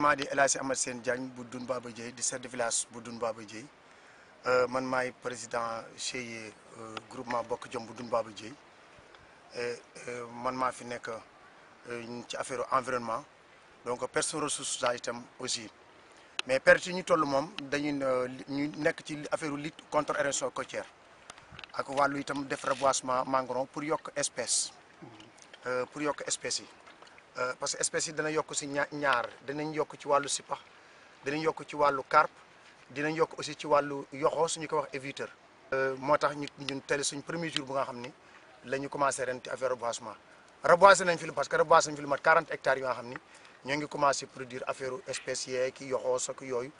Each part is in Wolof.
maa di El Hadj Amar Sène Diagne bu Dun Baba Dieye di chef de village bu Dun Baba Dieye euh, man maay président GIE euh, groupement bokk jom bu Dun Baba Dieye euh, man maa fi nekk ci affaire environnement donc personne ressource la itam aussi mais perte yi ñu toll moom dañu ñu nekk ci affaire lutte contre érosion côtière ak wàllu itam def reboisement mangrove pour yokk espèce euh, pour yokk espèce yi euh, parce que espèce yi dana yokk si ña- ñaar dinañ yokk ci wàllu sipax dinañ yokk ci wàllu carpe dinañ yokk aussi ci wàllu yoxoo suñu ko wax éviteur moo tax ñu ñun teel suñ premier jour bu nga xam ni la ñu commencé ren ci affaire reboisement reboisé nañ fi lu parce que reboisé nañ fi lu mat 40 hectares yoo xam ni ñoo ngi commencé produire affaire espèces yeeg ki yoxoos ak yooyu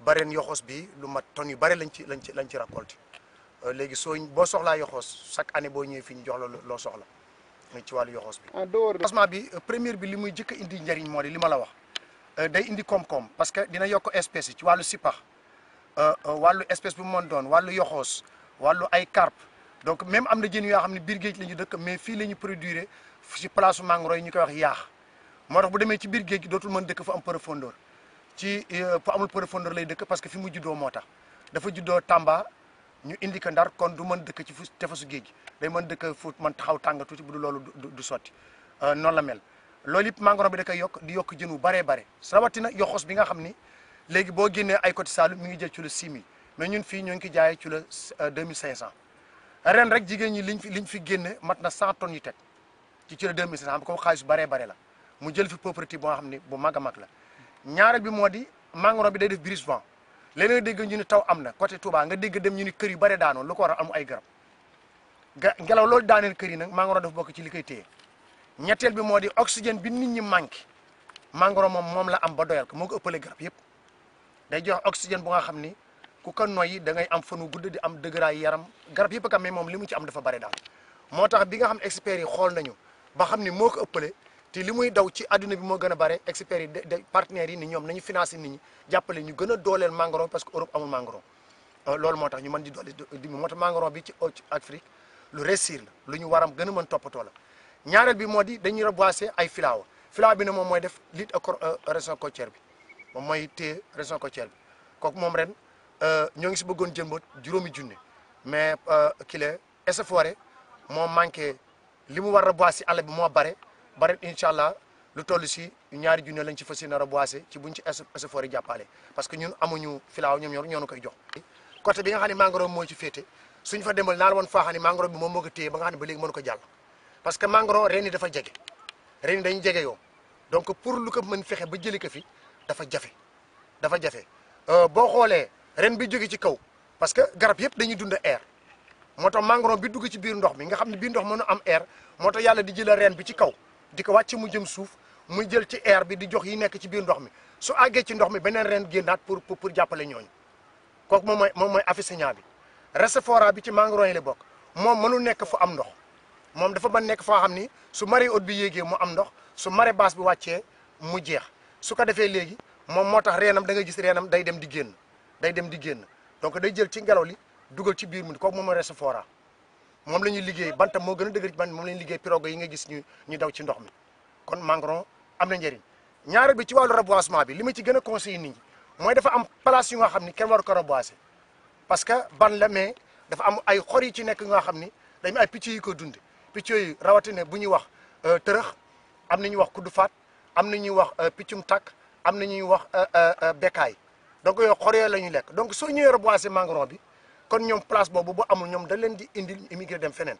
bareen yoxoos bi lu mat tonnes yu bare lañ ci lañ ci lañ ci récolté léegi soo boo soxlaa yoxoos chaque année boo ñëwee fii ñu jox la loo soxla ci wàllu yoxoos bi. en dehors de. bi première bi li muy jëkk indi njëriñ moo di li ma la wax day indi koom-koom parce que dina yokk espèces yi ci wàllu sipax. euh, euh, wàllu espèce bu mën doon wàllu yoxoos wàllu ay carpe donc même am na jën yoo xam ne biir géej la ñu dëkk mais fii la ñu produire ci place mangrove yi ñu koy wax yaax moo tax bu demee ci biir géej gi dootul mën dëkk fu am profondeur ci euh, fu amul profondeur lay dëkk parce que fi mu juddoo moo tax dafa juddoo Tamba ñu indi ko ndar kon du mën dëkk ci fu tefasu géej gi day mën dëkk fu mën taxaw tànga tuuti bu du loolu du sotti euh, noonu la mel loolu yëpp mangrove bi da koy yokk di yokk jën wu baree bare rawatina yoxos bi nga xam ni léegi boo génnee ay côté Saalum mi ngi jël ci la 6000 mais ñun fii ñoo ngi ko jaayee ci la 2500 euh, ren rek jigéen ñi liñ fi liñ fi génne mat na 100 tonnes yu teg ci ci la 2500 bi comme xaalis baree bare la mu jël fi propriété boo xam ne bu mag a mag la ñaareel bi moo di mangrove bi day def brise vent léeg-léeg dégg ñu ni taw am na côté Touba nga dégg dem ñu ni kër yu bare daanoo lu ko war a am ay garab ga ngelaw loolu daaneel kër yi nag mangoro daf bokk ci li koy téye ñetteel bi moo di oxygène bi nit ñi manqué mangoro moom moom la am ba doyal ko moo ko ëppale garab yëpp day jox oxygène bu nga xam ni ku ko noyyi da ngay am fanu gudd di am dëgëraay yaram garab yëpp kam mais moom li mu ci am dafa bari daal moo tax bi nga xam experts yi xool nañu ba xam ni moo ko ëppale te li muy daw ci adduna bi moo gën a bare experts yi de de partenaires yi ni ñoom nañu financé nit ñi jàppale ñu gën a dooleel mangoro parce que Europe amul mangoro euh, loolu moo tax ñu mën di dolli di moo tax mangrove bi ci ci Afrique lu réussir la lu ñu waram gën a mën toppatoo la ñaareel bi moo di dañuy reboiser ay filaawa filaawa bi ne moom mooy def lutte euh, région côtière bi moom mooy téye région côtière bi kooku moom ren euh, ñoo ngi si bëggoon jëmbat juróomi junne mais kile Est Forêt moo manqué li mu war a reboiser si àll bi moo bare bare incha allah lu toll si ñaari junne lañ ci fas yéene reboiser ci buñ ci Est Forêt jàppale parce que ñun amuñu filaaw ñoom ñoo ñoo koy jox. côté bi nga xam ne mangrove moo ci féete suñ fa demal naal woon faaxaan ni mangrove bi moom moo ko téye ba nga xam ne ba léegi mënu ko jàll parce que mangrove reen yi dafa jege reen yi dañu jege yoo donc pour lu ko mën fexe ba jëli ko fi dafa jafe dafa jafe euh, boo xoolee ren bi jóge ci kaw. parce que garab yëpp dañuy dund air moo tax mangrove bi dugg ci biir ndox mi nga xam ne biir ndox mënu am air moo tax yàlla di jëla reen bi ci kaw di ko wàcc mu jëm suuf muy jël ci air bi di jox yi nekk ci biir ndox mi su àggee ci ndox mi beneen reen génnaat pour pour pour jàppale ñooñu kooku moom mooy moom mooy affichement bi réservoir bi ci mangrove yi la bokk moom mënul nekk fu am ndox moom dafa mën nekk foo xam ni su marée haute bi yéegee mu am ndox su marée basse bi wàccee mu jeex su ko defee léegi moom moo tax reenam da nga gis reenam day dem di génn day dem di génn donc day jël ci ngelaw li dugal ci biir mu kooku moom mooy réservoir moom la ñuy liggéey banta moo gën a dëgër ci bant moom la ñuy liggéey pirogue yi nga gis ñu ñu daw ci ndox mi kon mangrove am na njëriñ ñaareel bi ci wàllu reboisement bi li ma ci gën a conseillé nit ñi mooy dafa am place yu nga xam ni kenn waru ko reboiser parce que ban la mais dafa am ay xor yi ci nekk yu nga xam ni dañu ay picc yu ko dund picc yooyu rawatina bu ñuy wax euh, tërëx am na ñuy wax kuddu faat am na ñuy wax euh, piccum takk am na ñuy wax euh, euh, bekkaay donc yooyu xor yooyu la ñuy lekk donc soo ñëwee reboiser mangrove bi kon ñoom place boobu bu amul ñoom da leen di indil immigré dem feneen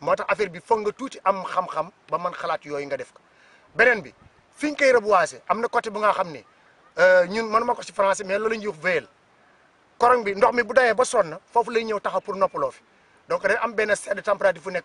moo tax affaire bi foog nga tuuti am xam-xam ba man xalaat yooyu nga def ko beneen bi fi ñu koy reboiser am na côté bu nga xam ne ñun man ma ko si français mais loolu la ñuy wax veillé korong bi ndox mi bu dayee ba sonn foofu lay ñëw taxaw pour noppaloo fi donc day am benn sedd température fu nekk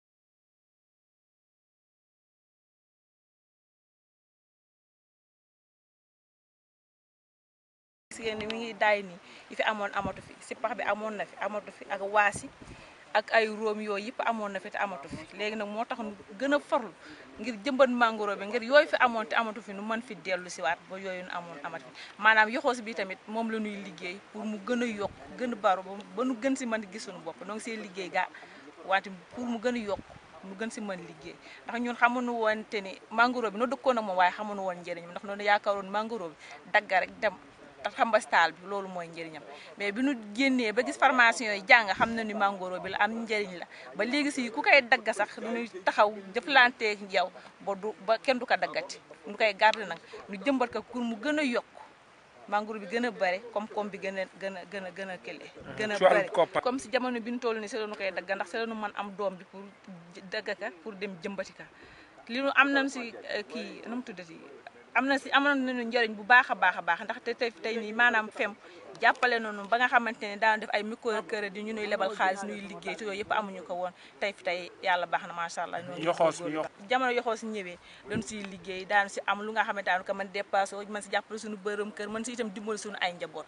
gis ngeen ni mi ngi daay nii yi fi amoon amatu fi si pax bi amoon na fi amatu fi ak waasi ak ay room yooyu yëpp amoon na fi te amatu fi léegi nag moo tax nu gën a farlu ngir jëmbat mangoro bi ngir yooyu fi amoon te amatu fi nu mën fi dellu si waat ba yooyu nu amoon amat fi maanaam yoxoos bi tamit moom la ñuy liggéey pour mu gën a yokk gën a baru ba nu gën si mën gis suñu bopp donc see liggéey gaa waati pour mu gën a yokk mu gën si mën liggéey ndax ñun xamuñu woon te ni mangrove bi noo dëkkoon ak moom waaye xamuñu woon njëriñam ndax noonu yaakaaroon mangrove bi dagga rek dem tax xambastaal bi loolu mooy njëriñam mais bi nu génnee ba gis formation yi jàng xam na ni mangrove bi la am njëriñ la ba léegi si ku koy dagga sax du ñuy taxaw jëflanteeg yow ba du ba kenn du ko daggati ñu koy garder nag ñu jëmbat ko pour mu gën a yokk mangrove bi gën a bare koom-koom bi gën a gën a gën a gën a kële gën a Ci wàllu bare koppar. comme si jamono bi ñu toll nii si lañu koy dagga ndax si lañu mën am doom bi pour dagga ka pour dem jëmbati ka li nu am nañ si eh, kii nu mu tuddati am na si amoon nañu njëriñ bu baax a baax a baax ndax te tey tey nii maanaam fem jàppale nañu ba nga xamante ne daan def ay micro crédit ñu nuy lebal xaalis nuy liggéey te yooyu yëpp amuñu ko woon tey fi tey yàlla baax na macha allah ñoo ngi Yoxoos, góorgóorlu. yox- jamono yoxoos ñëwee doon si liggéey daan si am lu nga xamante ne que man dépassé man si jàppale suñu bërëm kër man si itam dimbali suñu ay njaboot.